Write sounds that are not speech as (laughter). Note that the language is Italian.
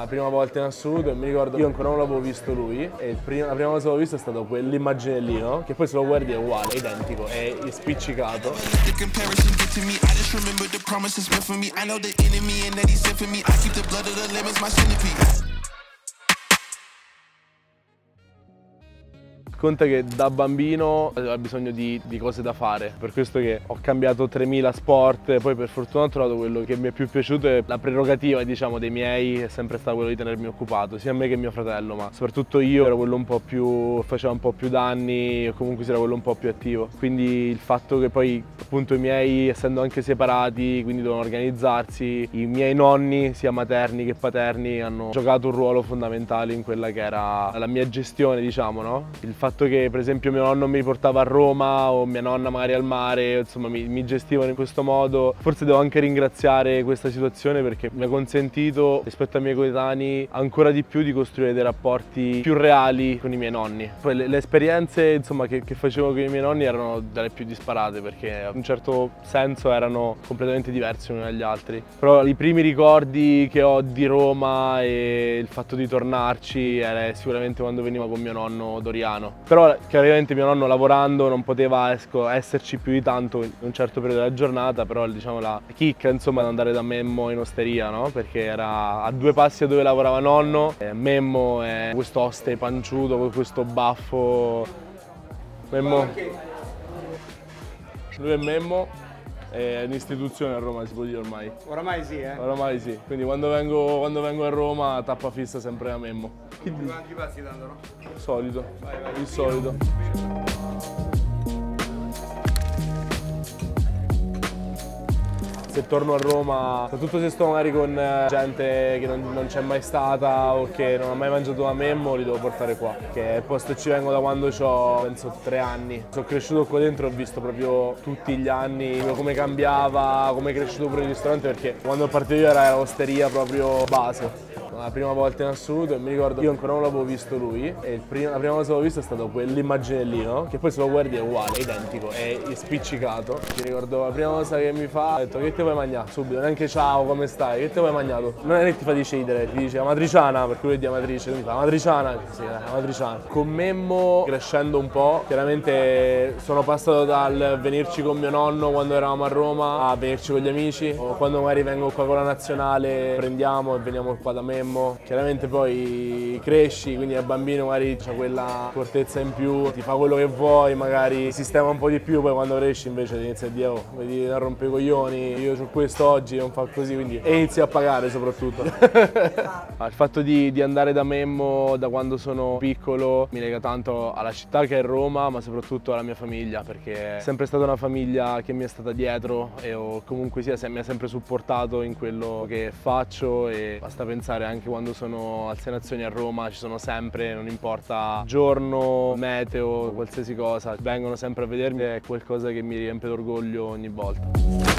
la prima volta in assoluto e mi ricordo io ancora non l'avevo visto lui e prima, la prima cosa che avevo visto è stato quell'immagine lì, no? Che poi se lo guardi è uguale, è identico, è spiccicato. The Conta che da bambino aveva bisogno di, di, cose da fare, per questo che ho cambiato 3000 sport, poi per fortuna ho trovato quello che mi è più piaciuto e la prerogativa diciamo dei miei è sempre stata quello di tenermi occupato, sia me che mio fratello, ma soprattutto io ero quello un po' più, faceva un po' più danni o comunque si era quello un po' più attivo, quindi il fatto che poi appunto i miei essendo anche separati, quindi dovevano organizzarsi, i miei nonni sia materni che paterni hanno giocato un ruolo fondamentale in quella che era la mia gestione diciamo, no? Il fatto fatto che per esempio mio nonno mi portava a Roma o mia nonna magari al mare, insomma mi, mi gestivano in questo modo. Forse devo anche ringraziare questa situazione perché mi ha consentito rispetto ai miei coetanei ancora di più di costruire dei rapporti più reali con i miei nonni. Poi le, le esperienze insomma, che, che, facevo con i miei nonni erano delle più disparate perché in un certo senso erano completamente diversi uno dagli altri. Però i primi ricordi che ho di Roma e il fatto di tornarci era sicuramente quando veniva con mio nonno Doriano però chiaramente mio nonno lavorando non poteva esco, esserci più di tanto in un certo periodo della giornata, però diciamo la chicca insomma è andare da Memmo in osteria, no? Perché era a due passi da dove lavorava nonno, e Memmo è questo oste panciuto con questo baffo. Memmo. Lui è Memmo, è un'istituzione a Roma, si può dire ormai. Oramai sì, eh? Oramai sì, quindi quando vengo, quando vengo a Roma tappa fissa sempre a Memmo. Quanti passi tanto, no? Solito, Vai, vai. il solito. Se torno a Roma, soprattutto se sto magari con eh, gente che non, non c'è mai stata o che non ha mai mangiato da Memmo, li devo portare qua. Che il posto ci vengo da quando ho, penso, tre anni. Sono cresciuto qua dentro ho visto proprio tutti gli anni come cambiava, come è cresciuto pure il ristorante perché quando ho partito io era l'osteria proprio base la prima volta in assoluto e mi ricordo io ancora non l'avevo visto lui e primo, la prima cosa che ho visto è stata quell'immagine lì no? che poi se lo guardi è uguale, è identico, è spiccicato mi ricordo la prima cosa che mi fa ha detto che te vuoi mangiare? Subito, neanche ciao come stai, che te vuoi mangiato non è che ti fa decidere, ti dice la matriciana perché lui è di Amatrice, quindi fa la matriciana sì, la matriciana con Memmo crescendo un po' chiaramente sono passato dal venirci con mio nonno quando eravamo a Roma a venirci con gli amici o quando magari vengo qua con la nazionale prendiamo e veniamo qua da Memmo. Chiaramente poi cresci, quindi al bambino magari c'è quella fortezza in più, ti fa quello che vuoi, magari sistema un po' di più, poi quando cresci invece ti inizia a dire oh, vedi a rompe i coglioni, io ho questo oggi, non fa così, quindi e inizi a pagare soprattutto. (laughs) Il fatto di, di andare da Memmo da quando sono piccolo mi lega tanto alla città che è Roma, ma soprattutto alla mia famiglia, perché è sempre stata una famiglia che mi è stata dietro e o comunque sia, mi ha sempre supportato in quello che faccio e basta pensare anche quando sono al Sei Nazioni a Roma ci sono sempre, non importa giorno, meteo, qualsiasi cosa, vengono sempre a vedermi, è qualcosa che mi riempie d'orgoglio ogni volta.